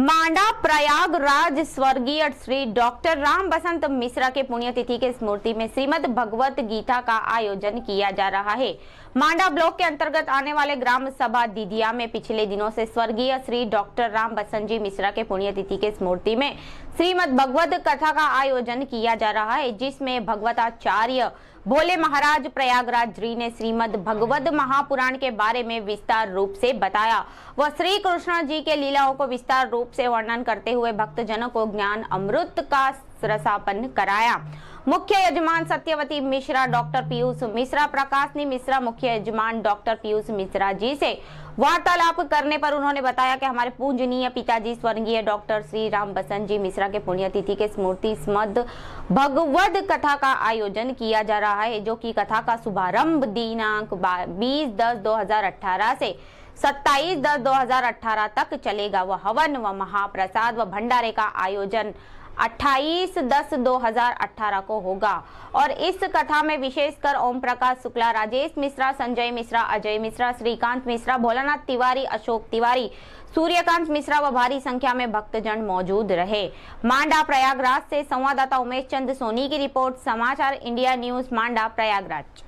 मांडा प्रयागराज स्वर्गीय श्री डॉक्टर राम बसंत मिश्रा के पुण्यतिथि के स्मृति में श्रीमद भगवत गीता का आयोजन किया जा रहा है। मांडा ब्लॉक के अंतर्गत आने वाले ग्राम सभा दीदिया में पिछले दिनों से स्वर्गीय श्री डॉक्टर राम बसंत जी मिश्रा के पुण्यतिथि के स्मृति में श्रीमद भगवत कथा का आयोजन किया जा रहा है, जिसमें भगवताचार्य भोले महाराज प्रयागराज जी ने श्रीमद भगवत महापुराण के बारे में विस्तार रूप से बताया। वह श्री कृष्ण जी के लीलाओं को विस्तार रूप से वर्णन करते हुए भक्तजनों को ज्ञान अमृत का रसापन कराया। मुख्य यजमान सत्यवती मिश्रा डॉक्टर पीयूष मिश्रा प्रकाशनी मिश्रा मुख्य यजमान डॉक्टर पीयूष मिश्रा जी से वार्तालाप करने पर उन्होंने बताया कि हमारे पूजनीय पिताजी स्वर्गीय डॉक्टर श्री राम बसंत जी मिश्रा के पुण्यतिथि के स्मृति स्मद भगवद कथा का आयोजन किया जा रहा है जो कि कथा का शुभारंभ दिनांक बीस दस दो से 27 दस 2018 तक चलेगा वह हवन व महाप्रसाद व भंडारे का आयोजन 28 दस 2018 को होगा। और इस कथा में विशेषकर ओम प्रकाश शुक्ला, राजेश मिश्रा, संजय मिश्रा, अजय मिश्रा, श्रीकांत मिश्रा, भोलानाथ तिवारी, अशोक तिवारी, सूर्यकांत मिश्रा व भारी संख्या में भक्तजन मौजूद रहे। मांडा प्रयागराज से संवाददाता उमेश चंद सोनी की रिपोर्ट, समाचार इंडिया न्यूज़, मांडा प्रयागराज।